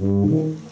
Mm-hmm.